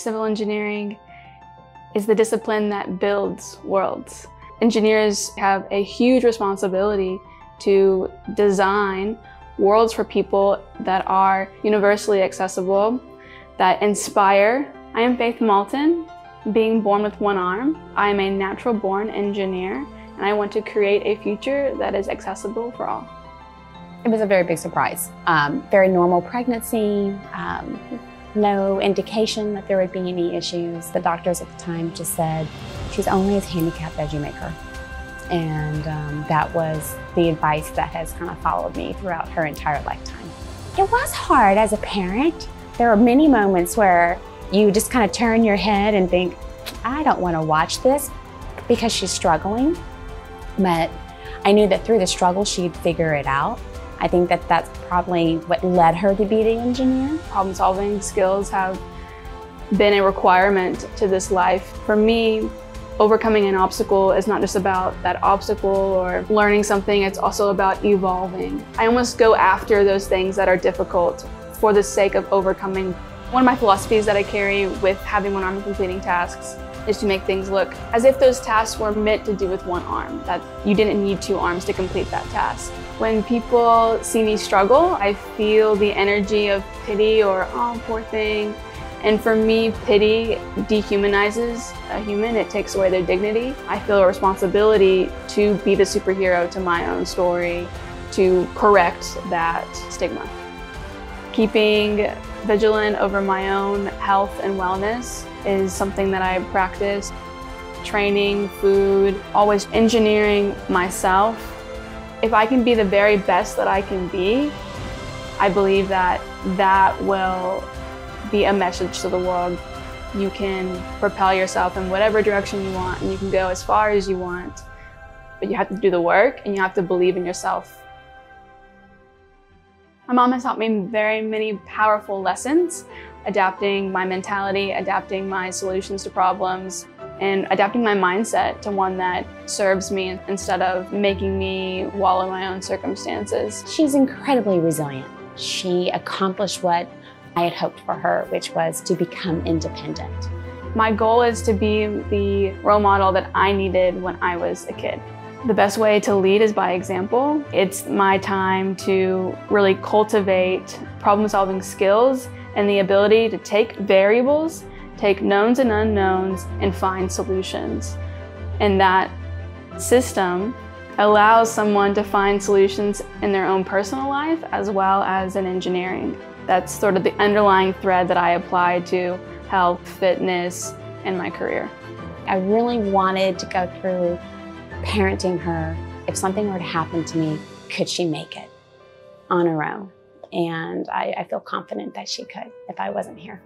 Civil engineering is the discipline that builds worlds. Engineers have a huge responsibility to design worlds for people that are universally accessible, that inspire. I am Faith Malton, being born with one arm. I am a natural born engineer, and I want to create a future that is accessible for all. It was a very big surprise. Um, very normal pregnancy, um, no indication that there would be any issues. The doctors at the time just said, she's only as handicapped as you make her. And um, that was the advice that has kind of followed me throughout her entire lifetime. It was hard as a parent. There were many moments where you just kind of turn your head and think, I don't want to watch this because she's struggling. But I knew that through the struggle, she'd figure it out. I think that that's probably what led her to be the engineer. Problem solving skills have been a requirement to this life. For me, overcoming an obstacle is not just about that obstacle or learning something, it's also about evolving. I almost go after those things that are difficult for the sake of overcoming. One of my philosophies that I carry with having one arm completing tasks is to make things look as if those tasks were meant to do with one arm, that you didn't need two arms to complete that task. When people see me struggle, I feel the energy of pity or, oh, poor thing. And for me, pity dehumanizes a human. It takes away their dignity. I feel a responsibility to be the superhero to my own story, to correct that stigma. Keeping vigilant over my own health and wellness is something that I practice. Training, food, always engineering myself if I can be the very best that I can be, I believe that that will be a message to the world. You can propel yourself in whatever direction you want and you can go as far as you want, but you have to do the work and you have to believe in yourself. Mom has taught me very many powerful lessons, adapting my mentality, adapting my solutions to problems, and adapting my mindset to one that serves me instead of making me wallow in my own circumstances. She's incredibly resilient. She accomplished what I had hoped for her, which was to become independent. My goal is to be the role model that I needed when I was a kid. The best way to lead is by example. It's my time to really cultivate problem solving skills and the ability to take variables take knowns and unknowns and find solutions. And that system allows someone to find solutions in their own personal life as well as in engineering. That's sort of the underlying thread that I apply to health, fitness, and my career. I really wanted to go through parenting her. If something were to happen to me, could she make it on her own? And I, I feel confident that she could if I wasn't here.